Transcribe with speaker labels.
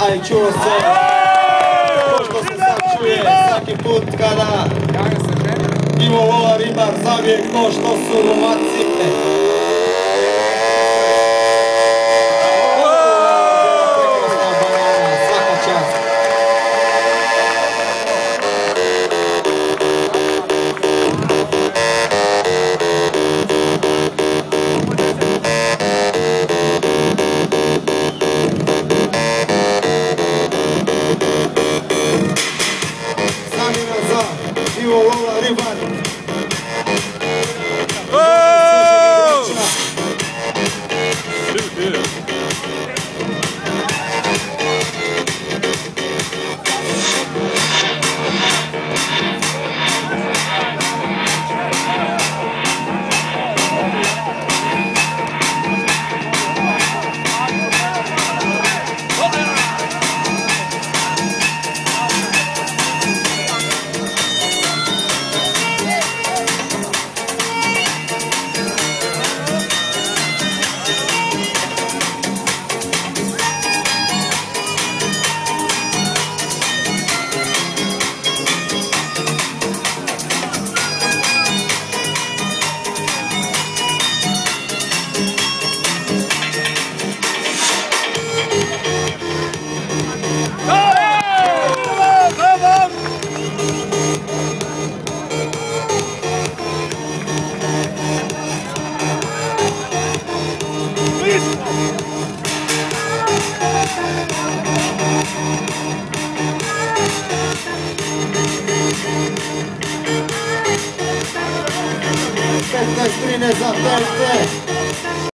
Speaker 1: a i čuo se. To što se sad čuje svaki put kada Ivo Lola Ribar zavije ko što su rumaci. Oh! Ivo Petnaest trine za TRT.